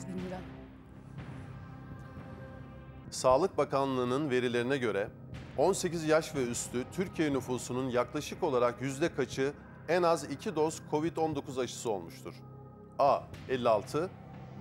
100 bin lira. Sağlık Bakanlığı'nın verilerine göre 18 yaş ve üstü Türkiye nüfusunun yaklaşık olarak yüzde kaçı en az 2 doz COVID-19 aşısı olmuştur? A. 56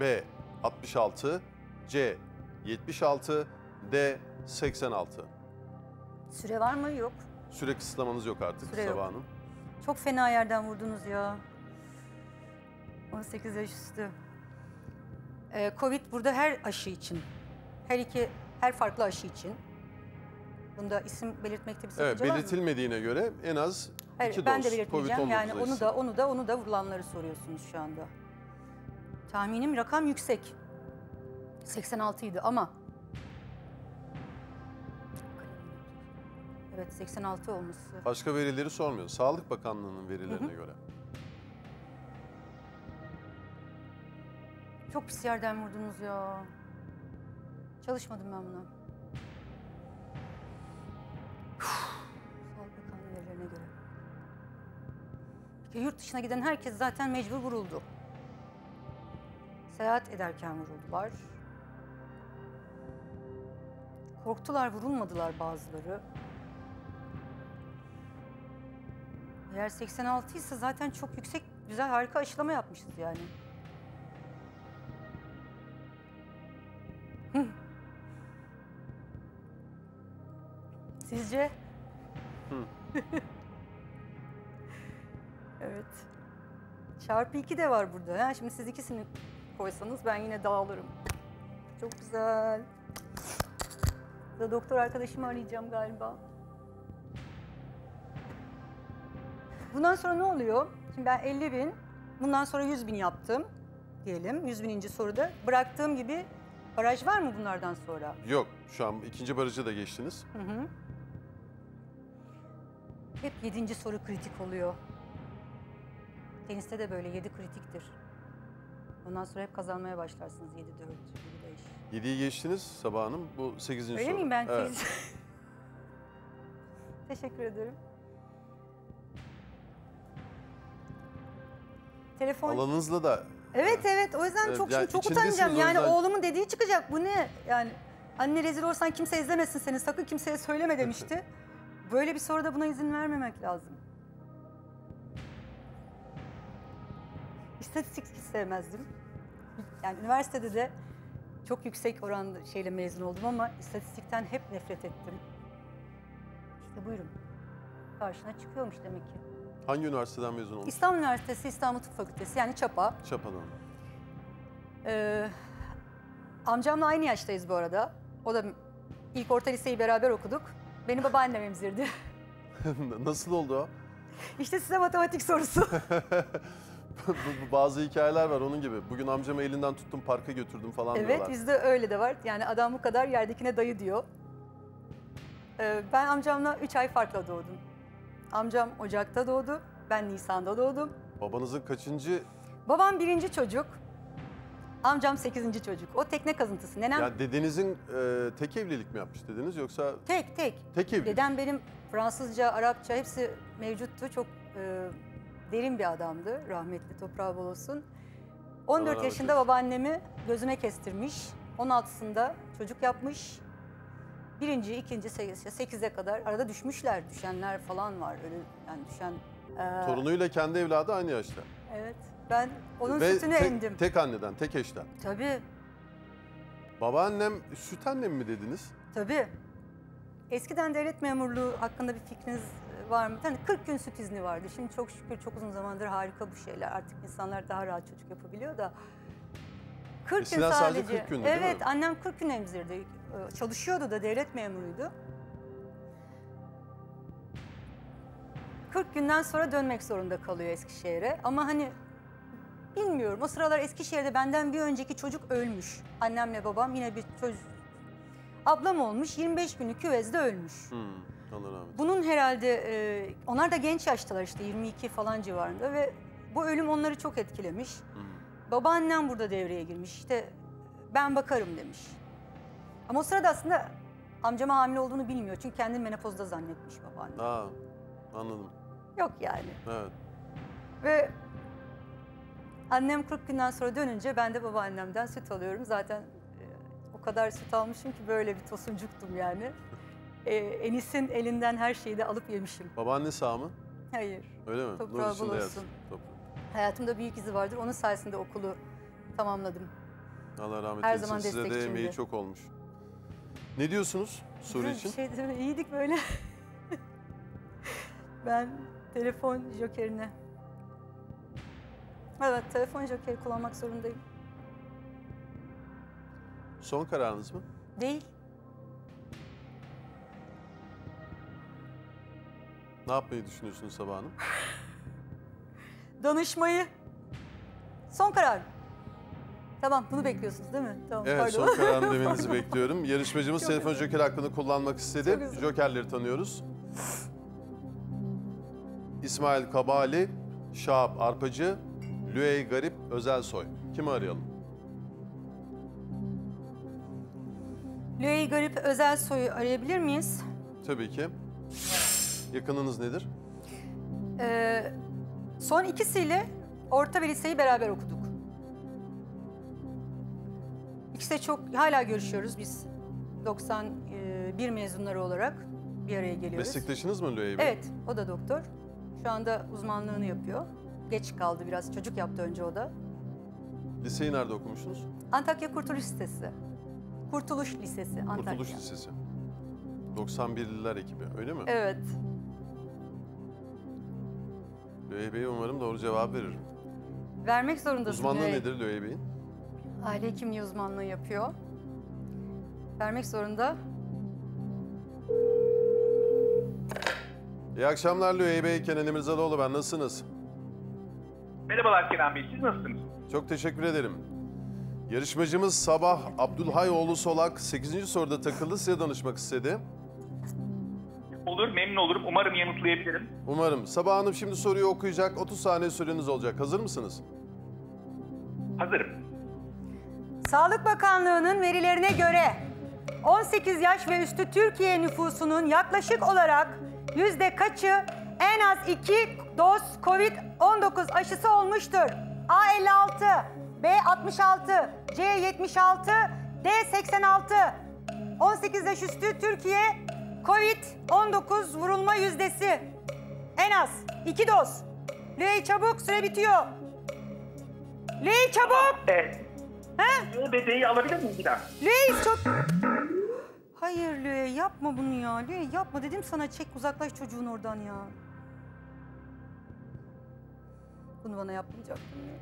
B. 66 C. 76 D. 86 Süre var mı? Yok. Süre kısıtlamanız yok artık Süre yok. Sabah Hanım. Çok fena yerden vurdunuz ya. 18 yaş üstü. Ee, Covid burada her aşı için. Her iki, her farklı aşı için. Bunda isim belirtmekte bir Evet sakınca var mı? belirtilmediğine göre en az 2 Hayır, doz ben de belirtmeyeceğim. COVID-19 Yani onu da onu da onu da vurulanları soruyorsunuz şu anda. Tahminim rakam yüksek. 86 idi ama Evet 86 olması. Başka verileri sormuyor. Sağlık Bakanlığı'nın verilerine göre. Çok pis yerden vurdunuz ya. Çalışmadım ben buna. Sağlık Bakanlığı verilerine göre. Kere yurt dışına giden herkes zaten mecbur vuruldu. Seyahat ederken vuruldular. Korktular, vurulmadılar bazıları. Eğer 86 ise zaten çok yüksek, güzel, harika aşılama yapmışız yani. Sizce? evet. Çarpı iki de var burada. Ha? Şimdi siz ikisini koysanız ben yine dağılırım. Çok güzel. Da doktor arkadaşımı arayacağım galiba. Bundan sonra ne oluyor? Şimdi ben 50 bin, bundan sonra 100 bin yaptım diyelim. 100 bininci soruda. Bıraktığım gibi baraj var mı bunlardan sonra? Yok şu an ikinci barajı da geçtiniz. Hı hı. Hep yedinci soru kritik oluyor. Teniste de böyle yedi kritiktir. Ondan sonra hep kazanmaya başlarsınız yedi dört, yedi beş. 7'yi geçtiniz Sabah Hanım. Bu 8. soru. Öyle miyim ben? Evet. Teşekkür ederim. Telefon. Alanınızla da Evet evet o yüzden Evet, çok yani şimdi çok içindesiniz, utanacağım. o Yani yüzden- oğlumun dediği çıkacak. Bu ne? Yani anne rezil olsan kimse izlemesin seni. Sakın kimseye söyleme demişti. Böyle bir soruda buna izin vermemek lazım. İstatistik hiç sevmezdim. Yani üniversitede de çok yüksek oranda şeyle mezun oldum ama istatistikten hep nefret ettim. İşte buyurun. Karşına çıkıyormuş demek ki. hangi üniversiteden mezun oldunuz? İstanbul Üniversitesi İstanbul Tıp Fakültesi yani ÇAPA. Çapa'dan. Ee, amcamla aynı yaştayız bu arada. O da ilk orta liseyi beraber okuduk. Beni babaannem emzirdi. Nasıl oldu o? işte size matematik sorusu. Bazı hikayeler var onun gibi. Bugün amcamı elinden tuttum parka götürdüm falan evet diyorlar. bizde öyle de var. Yani adam bu kadar yerdekine dayı diyor. Ee, ben amcamla 3 ay farkla doğdum. Amcam Ocak'ta doğdu. Ben Nisan'da doğdum. Babanızın kaçıncı... Babam birinci çocuk. Amcam sekizinci çocuk. O tekne kazıntısı. Nenem Ya dedenizin e, tek evlilik mi yapmış dediniz yoksa tek tek. tek evlilik? Dedem benim Fransızca, Arapça hepsi mevcuttu. Çok e, derin bir adamdı. Rahmetli toprağı bol olsun. 14 rahmet yaşında babaannemi gözüne kestirmiş. 16'sında çocuk yapmış. Birinci, ikinci, sekiz- sekize kadar arada düşmüşler. Düşenler falan var. Öyle yani düşen... e, Torunuyla kendi evladı aynı yaşta. Evet. Ben onun Ve sütünü tek, emdim. tek anneden, tek eşten. Tabii, Babaannem süt annem mi dediniz? tabii. Eskiden devlet memurluğu hakkında bir fikriniz var mı? Hani 40 gün süt izni vardı. Şimdi çok şükür çok uzun zamandır harika bu şeyler. Artık insanlar daha rahat çocuk yapabiliyor da. 40 gün Eskiden sadece sadece. 40 gündü? Evet, annem 40 gün emzirdi. Çalışıyordu da devlet memuruydu. 40 günden sonra dönmek zorunda kalıyor Eskişehir'e. Ama hani bilmiyorum o sıralar Eskişehir'de benden bir önceki çocuk ölmüş. Annemle babam yine bir çocuk. Ablam olmuş 25 günü küvezde ölmüş. Hmm, Allah rahmet. Bunun herhalde e, onlar da genç yaştalar işte 22 falan civarında ve bu ölüm onları çok etkilemiş. Hmm. Babaannem burada devreye girmiş. İşte ben bakarım demiş. Ama o sırada aslında amcama hamile olduğunu bilmiyor. Çünkü kendini menopozda zannetmiş babaannem. Aa, anladım. Yok yani. Evet. Ve Annem 40 günden sonra dönünce ben de babaannemden süt alıyorum. Zaten e, o kadar süt almışım ki böyle bir tosuncuktum yani. E, Enis'in elinden her şeyi de alıp yemişim. Babaanne sağ mı? Hayır. Öyle mi? Toprağı Nur. Hayatımda büyük izi vardır. Onun sayesinde okulu tamamladım. Allah rahmet Her eylesin. zaman Size de emeği çok olmuş. Ne diyorsunuz soru Güzel için? Bir şey değil mi? İyiydik böyle. ben telefon jokerine. Evet, telefon jokeri kullanmak zorundayım. Son kararınız mı? Değil. Ne yapmayı düşünüyorsunuz Sabah Hanım? Danışmayı. Son karar. Tamam, bunu bekliyorsunuz değil mi? Tamam, Evet pardon. son kararını demenizi bekliyorum. Yarışmacımız telefon özür joker hakkını kullanmak istedi. Jokerleri tanıyoruz. İsmail Kabali, Şahap Arpacı, Lüey Garip Özelsoy. Kimi arayalım? Lüey Garip Özel Soy'u arayabilir miyiz? Tabii ki. Yakınınız nedir? Ee, son ikisiyle orta ve liseyi beraber okuduk. İkisi de çok, hala görüşüyoruz biz. 91 mezunları olarak bir araya geliyoruz. Meslektaşınız mı Lüey Bey? Evet, o da doktor. Şu anda uzmanlığını yapıyor. Geç kaldı biraz, çocuk yaptı önce o da. Liseyi nerede okumuştunuz? Antakya Kurtuluş Lisesi. Kurtuluş Lisesi, Antakya. Kurtuluş Lisesi. 91'liler ekibi öyle mi? Evet. Bey umarım doğru cevap verir. Vermek zorundasın. Uzmanlığı Lüey. nedir Lüey Bey'in? Aile hekimliği uzmanlığı yapıyor. Vermek zorunda. İyi akşamlar Lüey Bey. Kenan İmirzalıoğlu ben. Nasılsınız? Merhabalar Kenan Bey, siz nasılsınız? Çok teşekkür ederim. Yarışmacımız Sabah Abdülhayoğlu Solak 8. soruda takıldı. Size danışmak istedi. Olur, memnun olurum. Umarım yanıtlayabilirim. Umarım. Sabah Hanım şimdi soruyu okuyacak. 30 saniye süreniz olacak. Hazır mısınız? Hazırım. Sağlık Bakanlığı'nın verilerine göre 18 yaş ve üstü Türkiye nüfusunun yaklaşık olarak yüzde kaçı en az 2 doz COVID-19 aşısı olmuştur? A 56, B 66, C 76, D 86. 18 yaş üstü Türkiye COVID-19 vurulma yüzdesi en az 2 doz. Lüey çabuk süre bitiyor. Lüey çabuk. Evet. He? Bedeyi alabilir miyim bir daha? Lüey çok... Hayır Lüey yapma bunu ya. Lüey yapma dedim sana çek uzaklaş çocuğun oradan ya. Bunu bana yapmayacaktın ya.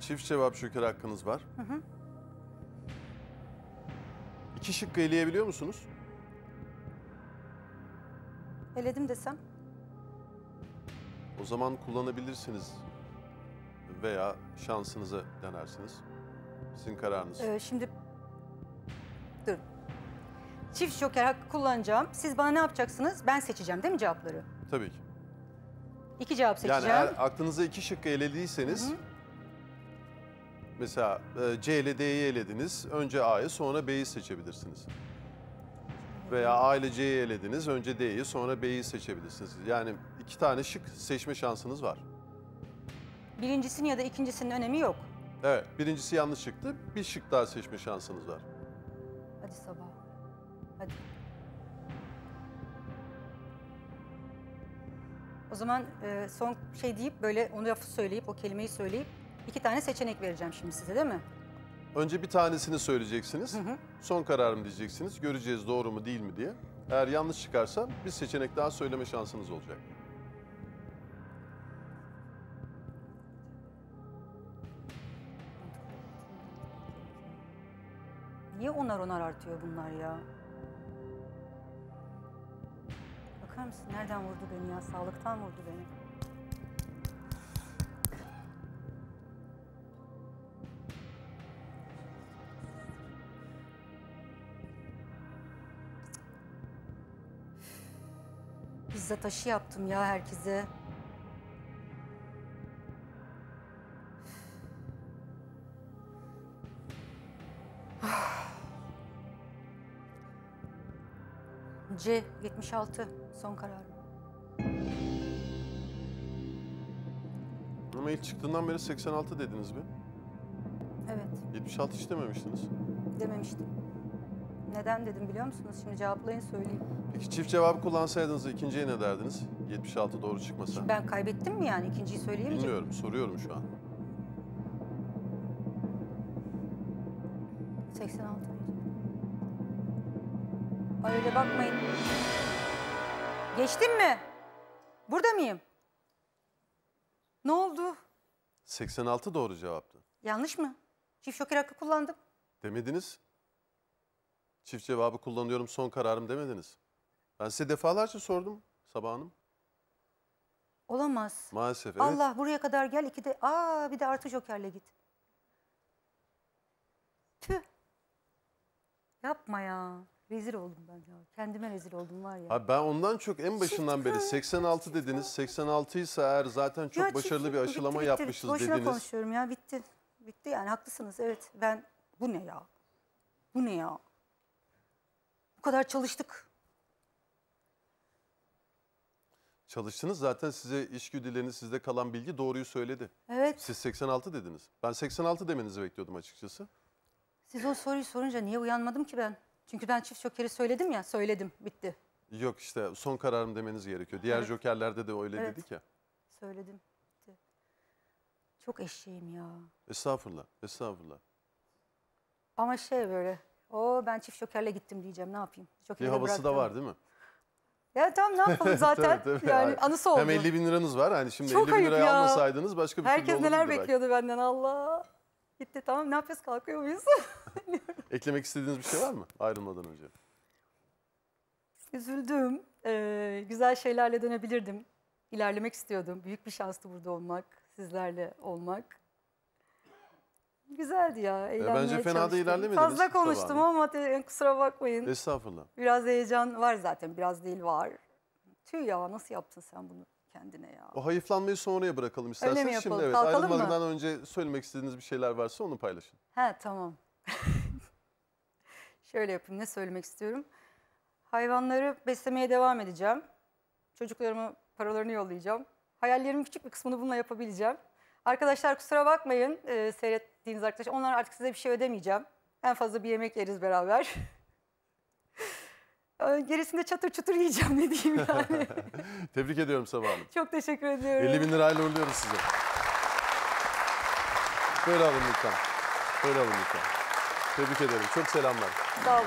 Çift cevap şoker hakkınız var. İki şıkkı eleyebiliyor musunuz? Eledim desem. O zaman kullanabilirsiniz. Veya şansınıza denersiniz. Sizin kararınız. Ee, şimdi dur. Çift joker hakkı kullanacağım. Siz bana ne yapacaksınız? Ben seçeceğim değil mi cevapları? Tabii ki. İki cevap Yani seçeceğim. eğer aklınıza iki şıkkı elediyseniz mesela e, C ile D'yi elediniz. Önce A'yı sonra B'yi seçebilirsiniz. Veya A ile C'yi elediniz. Önce D'yi sonra B'yi seçebilirsiniz. Yani iki tane şık seçme şansınız var. Birincisinin ya da ikincisinin önemi yok. Evet, birincisi yanlış çıktı. Bir şık daha seçme şansınız var. Hadi sabah. Hadi. O zaman e, son şey deyip böyle onu lafı söyleyip o kelimeyi söyleyip iki tane seçenek vereceğim şimdi size değil mi? Önce bir tanesini söyleyeceksiniz. Son kararım diyeceksiniz. Göreceğiz doğru mu değil mi diye. Eğer yanlış çıkarsa bir seçenek daha söyleme şansınız olacak. Onar onar artıyor bunlar ya? Bakar mısın nereden vurdu beni ya? Sağlıktan vurdu beni. Pizza taşı yaptım ya herkese. C 76 son kararım. Ama ilk çıktığından beri 86 dediniz mi? Evet. 76 hiç dememiştiniz. Dememiştim. Neden dedim biliyor musunuz? Şimdi cevaplayın söyleyeyim. Peki çift cevabı kullansaydınız ikinciye ne derdiniz? 76 doğru çıkmasa. Ben kaybettim mi yani? İkinciyi söyleyemeyeceğim. Bilmiyorum, soruyorum şu an. 86 Ay öyle bakmayın. Geçtim mi? Burada mıyım? Ne oldu? 86 doğru cevaptı. Yanlış mı? Çift şoker hakkı kullandım. Demediniz. Çift cevabı kullanıyorum son kararım demediniz. Ben size defalarca sordum Sabah Hanım. Olamaz. Maalesef evet. Allah buraya kadar gel iki de aa bir de artı jokerle git. Tüh. Yapma ya. Rezil oldum ben ya. Kendime rezil oldum var ya. Abi ben ondan çok en başından beri 86 dediniz. 86 ise eğer zaten çok Ya başarılı çift- bir bitti, aşılama bitti. yapmışız Boşuna dediniz. konuşuyorum ya bitti. Bitti yani haklısınız evet. Ben bu ne ya? Bu ne ya? Bu kadar çalıştık. Çalıştınız zaten size işgüdüleriniz sizde kalan bilgi doğruyu söyledi. Evet. Siz 86 dediniz. Ben 86 demenizi bekliyordum açıkçası. Siz o soruyu sorunca niye uyanmadım ki ben? Çünkü ben çift jokeri söyledim ya. Söyledim. Bitti. Yok işte son kararım demeniz gerekiyor. Diğer Evet. jokerlerde de öyle Evet. dedik ya. Söyledim. Bitti. Çok eşeğim ya. Estağfurullah, estağfurullah. Ama şey böyle. O ben çift jokerle gittim diyeceğim. Ne yapayım? Bir Jokeri de havası da var değil mi? Ya tamam ne yapalım zaten. Tabii, tabii. Yani anısı oldu. Hem 50 bin liranız var. Hani şimdi Çok 50 bin lirayı ya. almasaydınız başka bir türlü Herkes olurdu neler belki. bekliyordu benden Allah. Gitti tamam ne yapıyoruz kalkıyor muyuz? Eklemek istediğiniz bir şey var mı ayrılmadan önce? Üzüldüm. Ee, güzel şeylerle dönebilirdim. İlerlemek istiyordum. Büyük bir şanstı burada olmak. Sizlerle olmak. Güzeldi ya. Eğlenmeye bence fena da çalıştım. ilerlemediniz Fazla konuştum ama te- kusura bakmayın. Estağfurullah. Biraz heyecan var zaten. Biraz değil var. Tüh ya nasıl yaptın sen bunu kendine ya? O hayıflanmayı sonraya bırakalım isterseniz. yapalım? Şimdi evet Kalkalım mı? ayrılmadan önce söylemek istediğiniz bir şeyler varsa onu paylaşın. He tamam. Şöyle yapayım ne söylemek istiyorum. Hayvanları beslemeye devam edeceğim. Çocuklarıma paralarını yollayacağım. Hayallerimin küçük bir kısmını bununla yapabileceğim. Arkadaşlar kusura bakmayın e, seyrettiğiniz arkadaşlar. Onlar artık size bir şey ödemeyeceğim. En fazla bir yemek yeriz beraber. Gerisinde çatır çutur yiyeceğim ne diyeyim yani. Tebrik ediyorum Sabah Hanım. Çok teşekkür ediyorum. 50 bin lirayla uğurluyoruz sizi. Böyle alın lütfen. Böyle alın lütfen. Tebrik ederim. Çok selamlar. Sağ olun.